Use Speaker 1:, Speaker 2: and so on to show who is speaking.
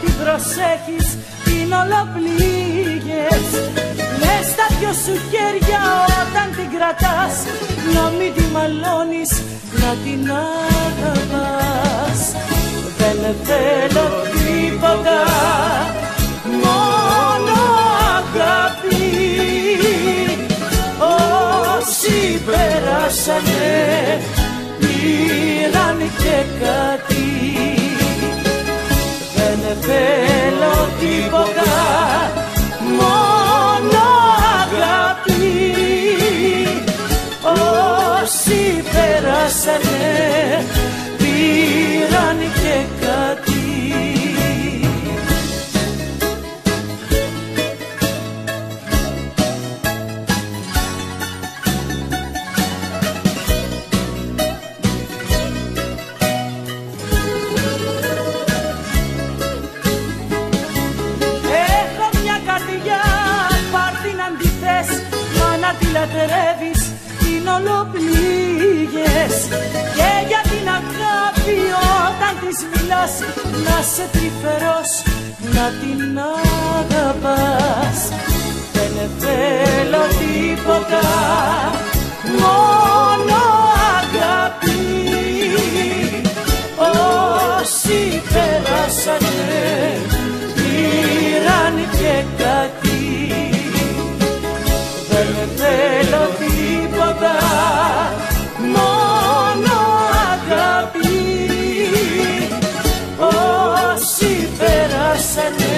Speaker 1: την προσέχεις την ολοπλήγες Μες στα δυο σου χέρια όταν την κρατάς Να μην τη μαλώνεις, να την αγαπάς. Δεν θέλω τίποτα, μόνο αγάπη. Όσοι πέρασανε πήραν και κάτι λατρεύεις την ολοπλήγες και για την αγάπη όταν της μιλάς να σε τρυφερός να την αγαπάς. Δεν θέλω τίποτα person